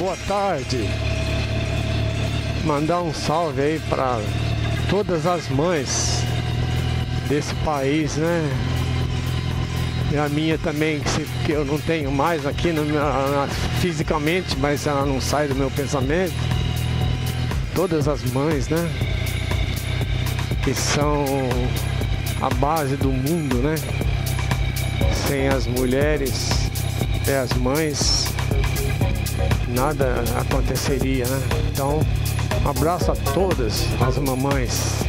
boa tarde. Mandar um salve aí para todas as mães desse país, né? E a minha também, que eu não tenho mais aqui no, fisicamente, mas ela não sai do meu pensamento. Todas as mães, né? Que são a base do mundo, né? Sem as mulheres e as mães, nada aconteceria, né? Então, um abraço a todas as mamães.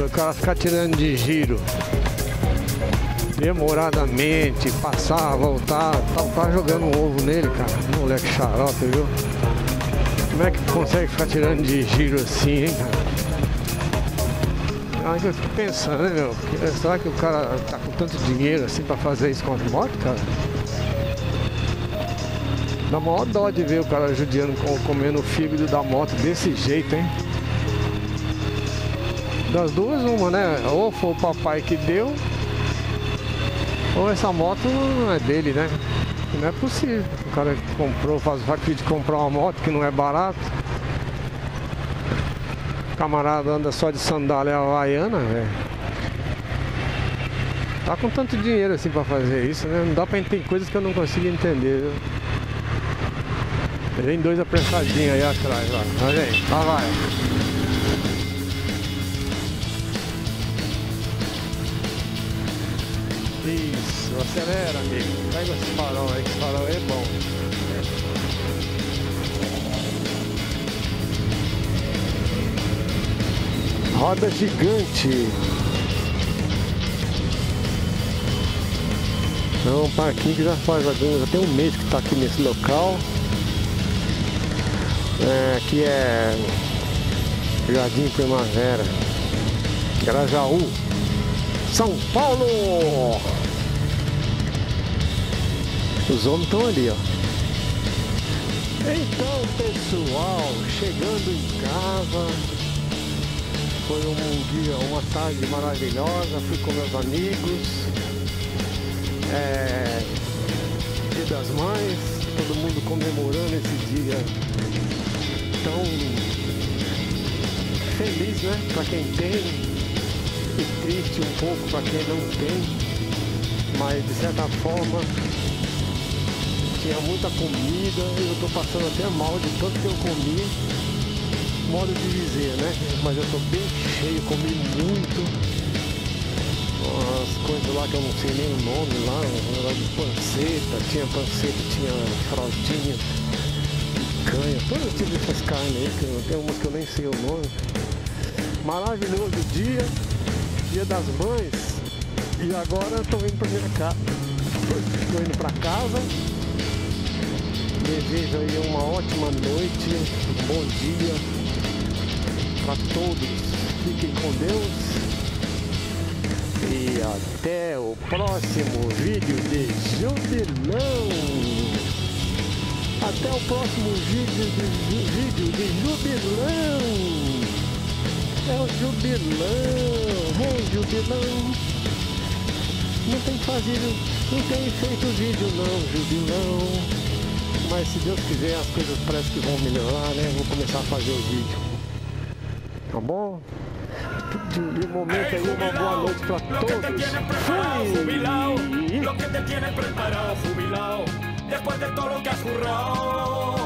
O cara ficar tirando de giro demoradamente, passar, voltar, tal, tá jogando um ovo nele, cara. Moleque xarope, viu? Como é que consegue ficar tirando de giro assim, hein, cara? Aí eu fico pensando, né, meu? Será que o cara tá com tanto dinheiro assim pra fazer isso com as motos, cara? Dá maior dó de ver o cara judiando comendo o fígado da moto desse jeito, hein? Das duas, uma, né? Ou foi o papai que deu, ou essa moto não é dele, né? Não é possível. O cara que comprou, faz o sacrifício de comprar uma moto que não é barato. O camarada anda só de sandália havaiana, velho. Tá com tanto dinheiro assim pra fazer isso, né? Não dá pra entender coisas que eu não consigo entender, viu? Vem dois apressadinhos aí atrás, ó. Olha aí, lá vai. Isso, acelera, amigo. Pega esse farol aí, que esse farol é bom. Roda gigante. É um parquinho que já faz alguns, já tem um mês que está aqui nesse local. É, aqui é Jardim Primavera, Grajaú, São Paulo. Os homens estão ali, ó. Então, pessoal, chegando em casa, foi um dia, uma tarde maravilhosa, fui com meus amigos. É, dia das Mães, todo mundo comemorando esse dia tão feliz, né? Para quem tem e triste um pouco para quem não tem, mas de certa forma tinha muita comida, eu tô passando até mal de tanto que eu comi, modo de dizer, né? Mas eu tô bem cheio, comi muito as coisas lá que eu não sei nem o nome lá, um negócio de panceta, tinha panceta, tinha fraldinha, picanha, todo tipo dessas carnes aí, tem umas que eu nem sei o nome. Maravilhoso dia, dia das mães, e agora eu tô indo pra minha casa. Tô indo pra casa. Desejo aí uma ótima noite, um bom dia para todos. Fiquem com Deus e até o próximo vídeo de jubilão. Até o próximo vídeo de, vídeo de jubilão. É o jubilão, é jubilão. Não tem fazido, não tem feito vídeo não, jubilão. Mas se Deus quiser as coisas parece que vão melhorar, né? Vou começar a fazer o vídeo. Tá bom? de momento aí uma boa noite para todos. Jubilao, lo que te tiene preparado, jubilao, después de todo lo que has currado.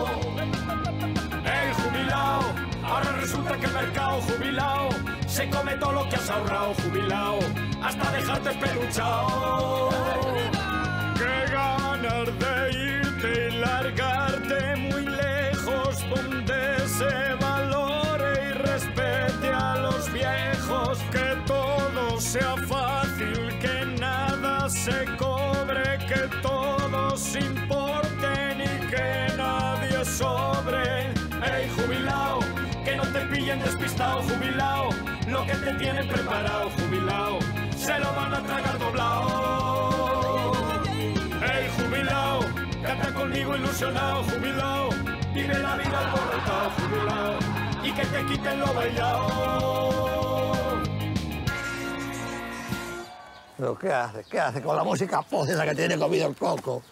Resulta que el mercado jubilao se come todo lo que has ahorrado, jubilao, hasta dejarte peluchao. Qué ganas de irte y largarte muy lejos donde se valore y respete a los viejos, que todo sea fácil, que nada se cobre, que todos importen pillen despistado, jubilado, lo que te tienen preparado, jubilado, se lo van a tragar doblado. Hey, jubilado, canta conmigo ilusionado, jubilado, vive la vida alborotado, jubilado, y que te quiten lo bailado. Pero ¿qué hace? ¿Qué hace con la música foda esa que tiene comido el coco?